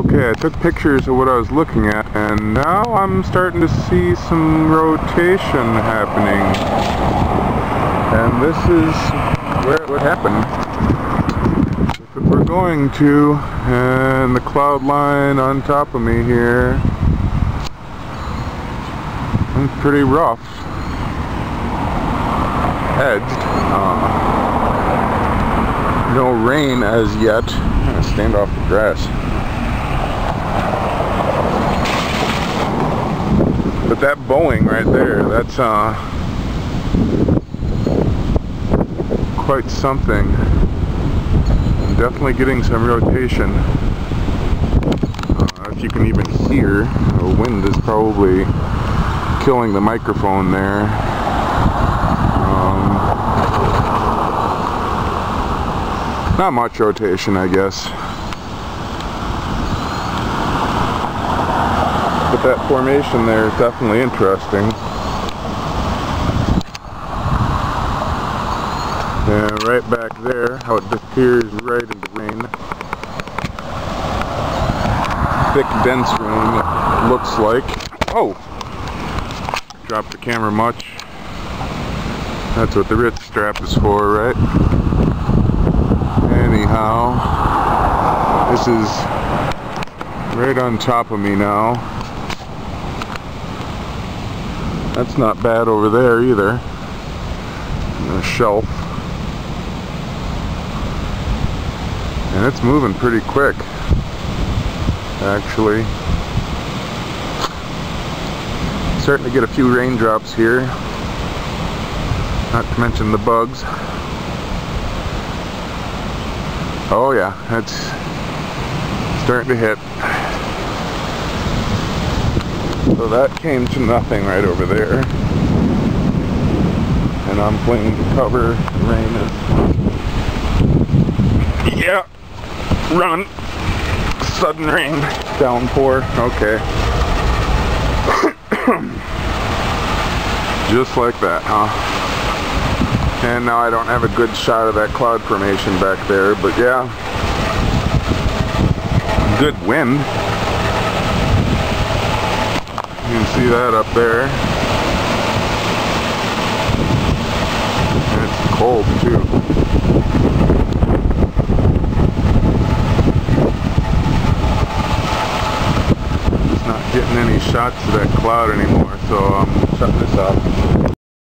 Okay, I took pictures of what I was looking at, and now I'm starting to see some rotation happening. And this is where it would happen. If it were going to, and the cloud line on top of me here, it's pretty rough. Edged. Uh, no rain as yet. Stand off the grass. That bowing right there, that's uh, quite something. I'm definitely getting some rotation. Uh, if you can even hear, the wind is probably killing the microphone there. Um, not much rotation, I guess. But that formation there is definitely interesting. And right back there, how it disappears right into the rain. Thick, dense rain, it looks like. Oh! Dropped the camera much. That's what the wrist strap is for, right? Anyhow, this is right on top of me now. That's not bad over there either. A shelf. And it's moving pretty quick, actually. Starting to get a few raindrops here. Not to mention the bugs. Oh yeah, it's starting to hit. So that came to nothing right over there. And I'm planning to cover the rain. Yeah, run. Sudden rain, downpour, okay. Just like that, huh? And now I don't have a good shot of that cloud formation back there, but yeah. Good wind. You can see that up there. And it's cold too. Just not getting any shots of that cloud anymore, so I'm shutting this off.